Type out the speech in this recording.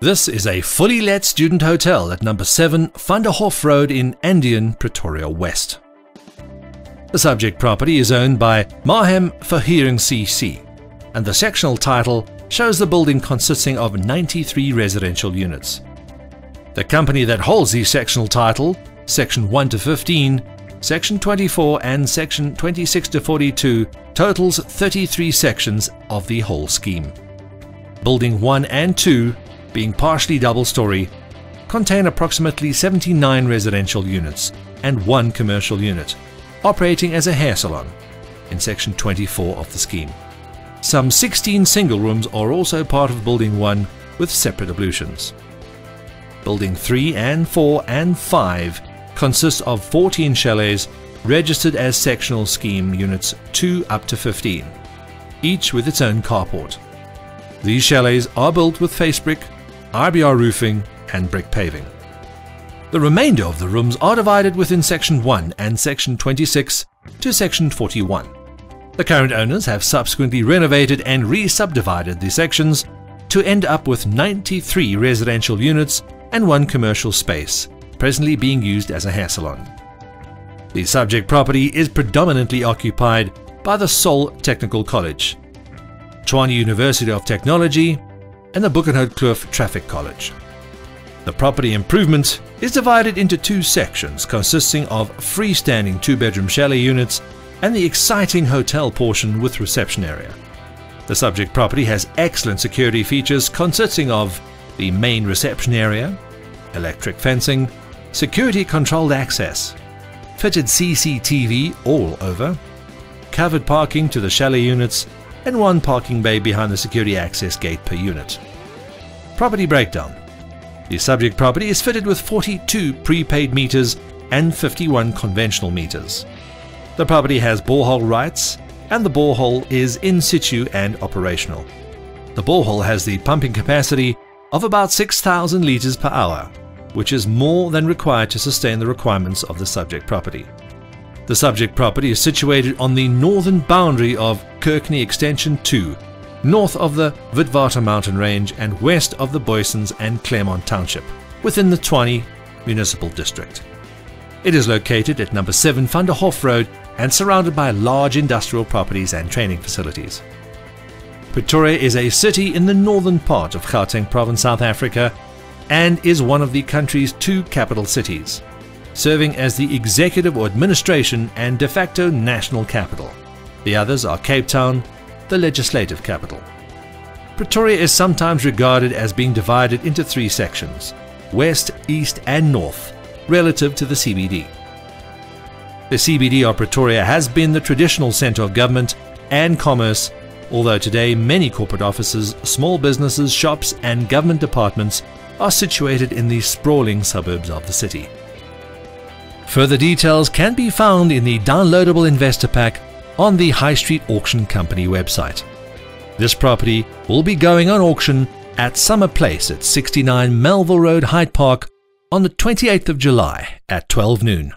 This is a fully let student hotel at number 7 Vanderhof Road in Andeon, Pretoria West. The subject property is owned by Mahem Verhuuring CC, and the sectional title shows the building consisting of 93 residential units. The company that holds the sectional title, Section 1 to 15, Section 24 and Section 26 to 42 totals 33 sections of the whole scheme. Building 1 and 2, being partially double-story, contain approximately 79 residential units and one commercial unit, operating as a hair salon in Section 24 of the scheme. Some 16 single rooms are also part of Building 1 with separate ablutions. Building 3 and 4 and 5 consists of 14 chalets registered as sectional scheme units 2 up to 15, each with its own carport. These chalets are built with face brick, RBR roofing and brick paving. The remainder of the rooms are divided within Section 1 and Section 26 to Section 41. The current owners have subsequently renovated and re-subdivided the sections to end up with 93 residential units and one commercial space, presently being used as a hair salon. The subject property is predominantly occupied by the Sol Technical College, Tshwane University of Technology, and the Boekenhoutkloof Traffic College. The property improvement is divided into two sections consisting of freestanding two-bedroom chalet units and the exciting hotel portion with reception area. The subject property has excellent security features consisting of the main reception area, electric fencing, security controlled access, fitted CCTV all over, covered parking to the chalet units, and one parking bay behind the security access gate per unit. Property breakdown. The subject property is fitted with 42 prepaid meters and 51 conventional meters. The property has borehole rights and the borehole is in situ and operational. The borehole has the pumping capacity of about 6,000 litres per hour which is more than required to sustain the requirements of the subject property. The subject property is situated on the northern boundary of Kirkney Extension 2, north of the Witwater mountain range and west of the Booysens and Claremont Township, within the Tshwane Municipal District. It is located at number 7 Vanderhof Road and surrounded by large industrial properties and training facilities. Pretoria is a city in the northern part of Gauteng Province, South Africa, and is one of the country's two capital cities, serving as the executive or administration and de facto national capital. The others are Cape Town, the legislative capital. Pretoria is sometimes regarded as being divided into three sections west, east, and north, relative to the CBD. The CBD of Pretoria has been the traditional centre of government and commerce, although today many corporate offices, small businesses, shops, and government departments are situated in the sprawling suburbs of the city. Further details can be found in the downloadable investor pack on the High Street Auction Company website. This property will be going on auction at Summer Place at 69 Melville Road, Hyde Park on the 28th of July at 12 noon.